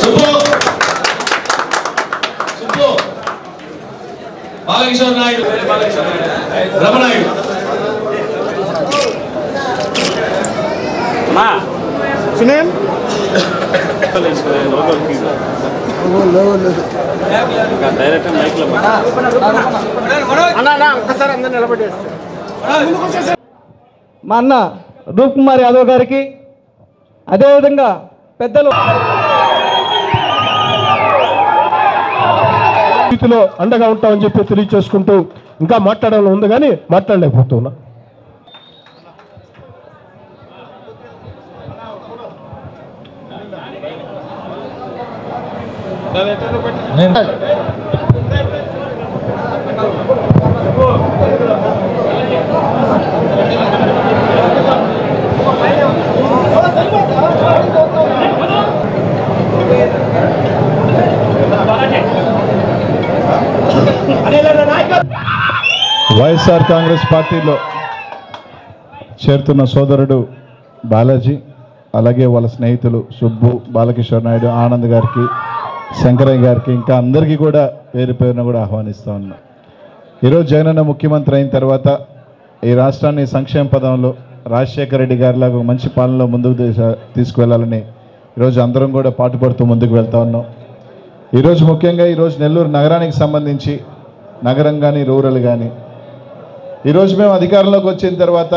సుబ్బు సుబ్బు బాలకిషోర్ నాయుడు బాలకిషోర్ నాయుడు రమణాయుడు సునీల్ అన్న అన్న ఒక్కసారి అందరు నిలబడేస్తారు మా అన్న రూప్ కుమార్ యాదవ్ గారికి అదేవిధంగా పెద్దలు రీతిలో అండగా ఉంటామని చెప్పి తెలియచేసుకుంటూ ఇంకా మాట్లాడాలని ఉంది కానీ మాట్లాడలేకపోతున్నా. వైఎస్ఆర్ కాంగ్రెస్ పార్టీలో చేరుతున్న సోదరుడు బాలాజీ అలాగే వాళ్ళ స్నేహితులు సుబ్బు బాలకిషోర్ నాయుడు ఆనంద్ గారికి శంకరయ్య గారికి ఇంకా అందరికీ కూడా పేరు పేరున కూడా ఆహ్వానిస్తూ ఉన్నాం. ఈరోజు జగనన్న ముఖ్యమంత్రి అయిన తర్వాత ఈ రాష్ట్రాన్ని సంక్షేమ పదంలో రాజశేఖర రెడ్డి గారిలాగా మంచి పాలనలో ముందుకు తీసుకువెళ్ళాలని ఈరోజు అందరం కూడా పాటుపడుతూ ముందుకు వెళ్తా ఉన్నాం. ఈరోజు ముఖ్యంగా ఈరోజు నెల్లూరు నగరానికి సంబంధించి నగరం కానీ రూరల్ కానీ ఈరోజు మేము అధికారంలోకి వచ్చిన తర్వాత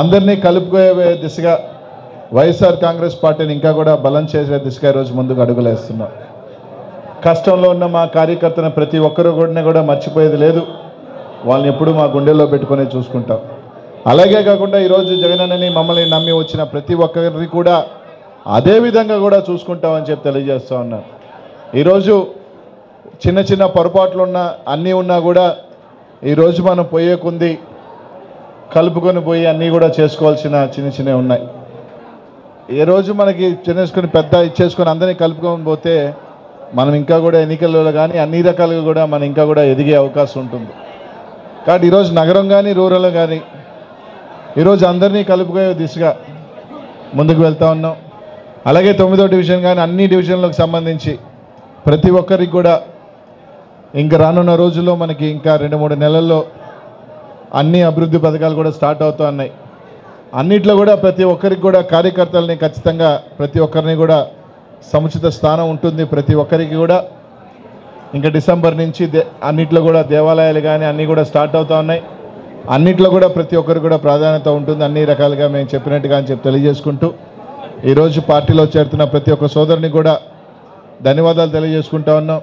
అందరినీ కలుపుకోయే దిశగా వైఎస్ఆర్ కాంగ్రెస్ పార్టీని ఇంకా కూడా బలం చేసే దిశగా ఈరోజు ముందుకు అడుగులేస్తున్నాం. కష్టంలో ఉన్న మా కార్యకర్తను ప్రతి ఒక్కరు కూడా కూడా మర్చిపోయేది లేదు. వాళ్ళని ఎప్పుడూ మా గుండెల్లో పెట్టుకొని చూసుకుంటాం. అలాగే కాకుండా ఈరోజు జగనన్నని మమ్మల్ని నమ్మి వచ్చిన ప్రతి ఒక్కరిని కూడా అదే విధంగా కూడా చూసుకుంటామని చెప్పి తెలియజేస్తూ ఉన్నాను. ఈరోజు చిన్న చిన్న పొరపాట్లు ఉన్నా అన్నీ ఉన్నా కూడా ఈరోజు మనం పోయే కొంది కలుపుకొని పోయి అన్నీ కూడా చేసుకోవాల్సిన చిన్న చిన్నవి ఉన్నాయి. ఏ రోజు మనకి చిన్నేసుకొని పెద్ద ఇచ్చేసుకొని అందరినీ కలుపుకొని పోతే మనం ఇంకా కూడా ఎన్నికల్లో కానీ అన్ని రకాలుగా కూడా మనం ఇంకా కూడా ఎదిగే అవకాశం ఉంటుంది. కాబట్టి ఈరోజు నగరం కానీ రూరల్ కానీ ఈరోజు అందరినీ కలుపుకునే దిశగా ముందుకు వెళ్తా ఉన్నాం. అలాగే తొమ్మిదో డివిజన్ కానీ అన్ని డివిజన్లకు సంబంధించి ప్రతి ఒక్కరికి కూడా ఇంకా రానున్న రోజుల్లో మనకి ఇంకా రెండు మూడు నెలల్లో అన్ని అభివృద్ధి పథకాలు కూడా స్టార్ట్ అవుతూ ఉన్నాయి. అన్నిట్లో కూడా ప్రతి ఒక్కరికి కూడా కార్యకర్తలని ఖచ్చితంగా ప్రతి ఒక్కరిని కూడా సముచిత స్థానం ఉంటుంది. ప్రతి ఒక్కరికి కూడా ఇంకా డిసెంబర్ నుంచి దే అన్నిట్లో కూడా దేవాలయాలు కానీ అన్నీ కూడా స్టార్ట్ అవుతూ ఉన్నాయి. అన్నిట్లో కూడా ప్రతి ఒక్కరికి కూడా ప్రాధాన్యత ఉంటుంది. అన్ని రకాలుగా మేము చెప్పినట్టుగా అని చెప్పి తెలియజేసుకుంటూ ఈరోజు పార్టీలో చేరుతున్న ప్రతి ఒక్క సోదరుని కూడా ధన్యవాదాలు తెలియజేసుకుంటా ఉన్నాం.